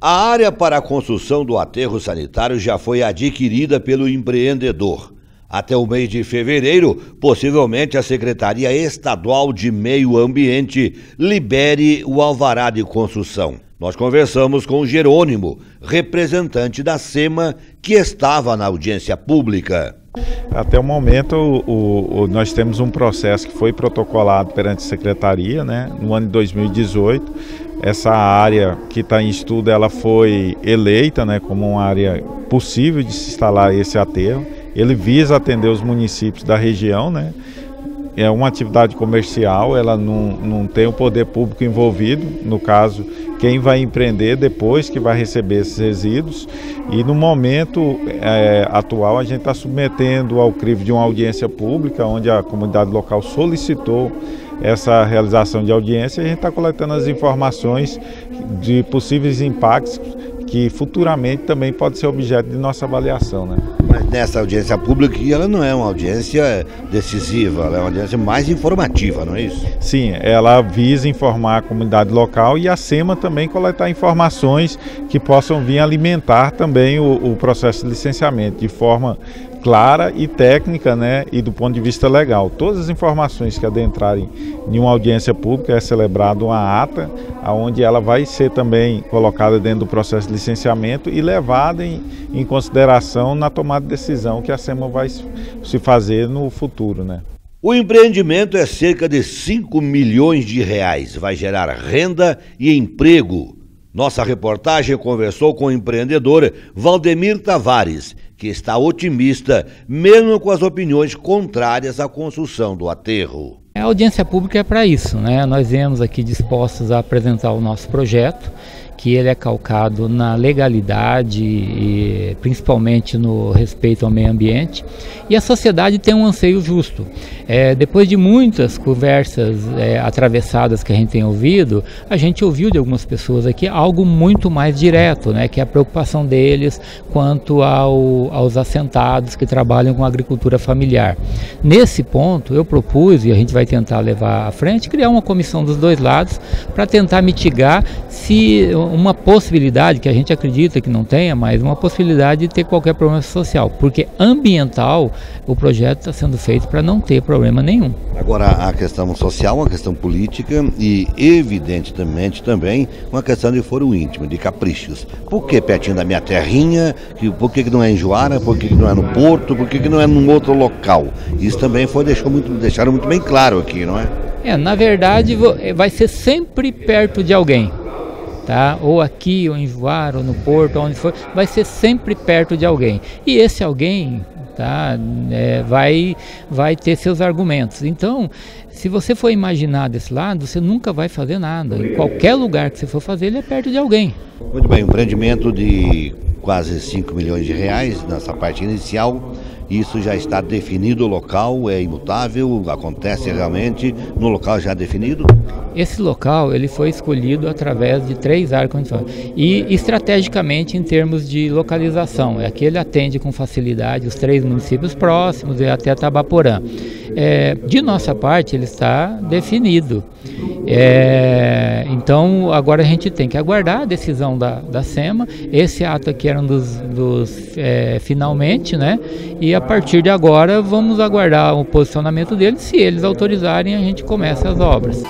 A área para a construção do aterro sanitário já foi adquirida pelo empreendedor. Até o mês de fevereiro, possivelmente a Secretaria Estadual de Meio Ambiente libere o alvará de construção. Nós conversamos com Jerônimo, representante da SEMA, que estava na audiência pública. Até o momento, o, o, nós temos um processo que foi protocolado perante a Secretaria, né, no ano de 2018. Essa área que está em estudo, ela foi eleita né, como uma área possível de se instalar esse aterro. Ele visa atender os municípios da região, né? É uma atividade comercial, ela não, não tem o poder público envolvido, no caso, quem vai empreender depois que vai receber esses resíduos. E no momento é, atual, a gente está submetendo ao crivo de uma audiência pública, onde a comunidade local solicitou essa realização de audiência e a gente está coletando as informações de possíveis impactos que futuramente também pode ser objeto de nossa avaliação. Né? Mas nessa audiência pública, ela não é uma audiência decisiva, ela é uma audiência mais informativa, não é isso? Sim, ela visa informar a comunidade local e a SEMA também coletar informações que possam vir alimentar também o, o processo de licenciamento de forma clara e técnica, né, e do ponto de vista legal. Todas as informações que adentrarem em uma audiência pública é celebrada uma ata, onde ela vai ser também colocada dentro do processo de licenciamento e levada em, em consideração na tomada de decisão que a SEMA vai se fazer no futuro, né. O empreendimento é cerca de 5 milhões de reais, vai gerar renda e emprego. Nossa reportagem conversou com o empreendedor Valdemir Tavares que está otimista, mesmo com as opiniões contrárias à construção do aterro. A audiência pública é para isso, né? Nós viemos aqui dispostos a apresentar o nosso projeto que ele é calcado na legalidade e principalmente no respeito ao meio ambiente e a sociedade tem um anseio justo. É, depois de muitas conversas é, atravessadas que a gente tem ouvido, a gente ouviu de algumas pessoas aqui algo muito mais direto, né, que é a preocupação deles quanto ao, aos assentados que trabalham com agricultura familiar. Nesse ponto, eu propus, e a gente vai tentar levar à frente, criar uma comissão dos dois lados para tentar mitigar se uma possibilidade, que a gente acredita que não tenha, mas uma possibilidade de ter qualquer problema social, porque ambiental o projeto está sendo feito para não ter problema nenhum. Agora, a questão social, uma questão política e, evidentemente, também uma questão de foro íntimo, de caprichos. Por que pertinho da minha terrinha? Por que, que não é em Joara? Por que, que não é no Porto? Por que, que não é num outro local? Isso também foi deixou muito, deixaram muito bem claro aqui, não é? É, na verdade, vai ser sempre perto de alguém tá? ou aqui, ou em Voar, ou no Porto, onde for, vai ser sempre perto de alguém. E esse alguém tá? É, vai, vai ter seus argumentos. Então, se você for imaginar desse lado, você nunca vai fazer nada. Em qualquer lugar que você for fazer, ele é perto de alguém. Muito bem, um empreendimento de quase 5 milhões de reais nessa parte inicial. Isso já está definido, o local é imutável, acontece realmente no local já definido? Esse local ele foi escolhido através de três ar-condicionados e estrategicamente em termos de localização. Aqui ele atende com facilidade os três municípios próximos e até Tabaporã. É, de nossa parte ele está definido. É, então agora a gente tem que aguardar a decisão da, da SEMA. Esse ato aqui era um dos, dos é, finalmente, né? E a partir de agora vamos aguardar o posicionamento deles. Se eles autorizarem, a gente começa as obras.